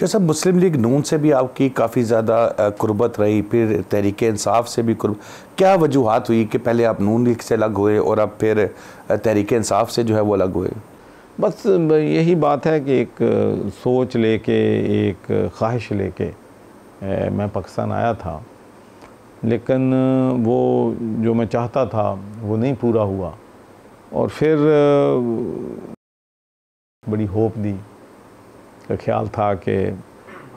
जैसा मुस्लिम लीग नून से भी आपकी काफ़ी ज़्यादा कुर्बत रही, फिर तहरीक इंसाफ से भी क्या वजूहत हुई कि पहले आप नून लीग से अलग हुए और अब फिर तहरीक इंसाफ से जो है वो अलग हुए? बस यही बात है कि एक सोच लेके, एक ख्वाहिश लेके मैं पाकिस्तान आया था, लेकिन वो जो मैं चाहता था वो नहीं पूरा हुआ, और फिर बड़ी होप दी का ख्याल था कि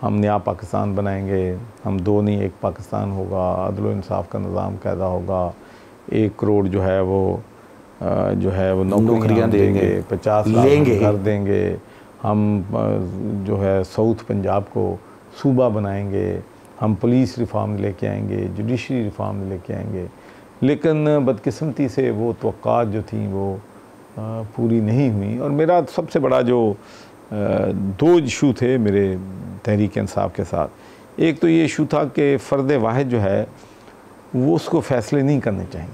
हम नया पाकिस्तान बनाएँगे हम दो नहीं एक पाकिस्तान होगा अदल इंसाफ का निज़ाम पैदा होगा एक करोड़ जो है वो जो है वो नौकरियाँ देंगे पचास लेंगे। कर देंगे हम जो है साउथ पंजाब को सूबा बनाएँगे हम पुलिस रिफॉर्म लेके आएँगे जुडिशरी रिफॉर्म लेके आएँगे। लेकिन बदकिस्मती से वो तो जो थी वो पूरी नहीं हुई। और मेरा सबसे बड़ा जो दो इशू थे मेरे तहरीक इंसाफ के साथ। एक तो ये इशू था कि फ़र्द वाहिद जो है, वो उसको फ़ैसले नहीं करने चाहिए।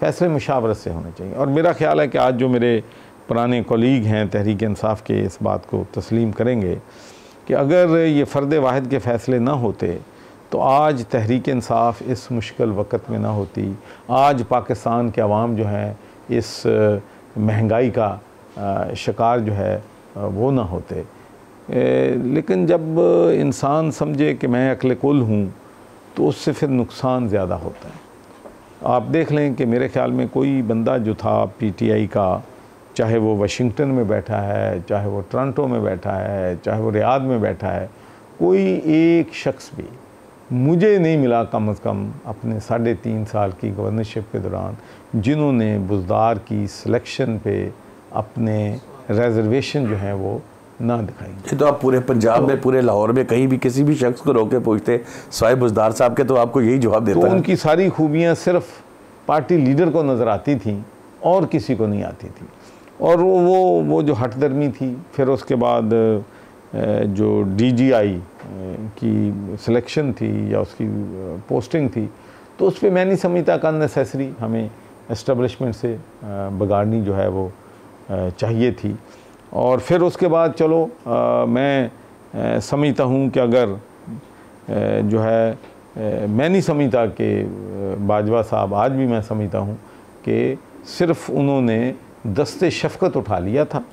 फ़ैसले मुशावरत से होने चाहिए। और मेरा ख्याल है कि आज जो मेरे पुराने कलीग हैं तहरीक इंसाफ के इस बात को तस्लीम करेंगे कि अगर ये फ़र्द वाहिद के फ़ैसले ना होते तो आज तहरीक इंसाफ इस मुश्किल वक्त में ना होती। आज पाकिस्तान के अवाम जो हैं, इस महँगाई का शिकार जो है वो ना होते। लेकिन जब इंसान समझे कि मैं अकल कुल हूँ तो उससे फिर नुकसान ज़्यादा होता है। आप देख लें कि मेरे ख्याल में कोई बंदा जो था पीटीआई का, चाहे वो वाशिंगटन में बैठा है, चाहे वो टोरंटो में बैठा है, चाहे वो रियाद में बैठा है, कोई एक शख्स भी मुझे नहीं मिला कम अज़ कम अपने साढ़े तीन साल की गवर्नरशिप के दौरान, जिन्होंने बुजदार की सिलेक्शन पे अपने रिजर्वेशन जो है वो ना दिखाई ये तो आप पूरे पंजाब तो, में पूरे लाहौर में कहीं भी किसी भी शख्स को रोके पूछते स्वाय बुजदार साहब के तो आपको यही जवाब देता तो उनकी सारी खूबियाँ सिर्फ़ पार्टी लीडर को नज़र आती थी और किसी को नहीं आती थी। और वो वो वो जो हटदर्मी थी फिर उसके बाद जो डीजीआई की सिलेक्शन थी या उसकी पोस्टिंग थी तो उस पर मैं नहीं समझता कि अननेसेसरी हमें इस्टबलिशमेंट से बगाड़नी जो है वो चाहिए थी। और फिर उसके बाद चलो आ, मैं समझता हूँ कि अगर जो है मैं नहीं समझता कि बाजवा साहब आज भी मैं समझता हूँ कि सिर्फ़ उन्होंने दस्ते शफकत उठा लिया था।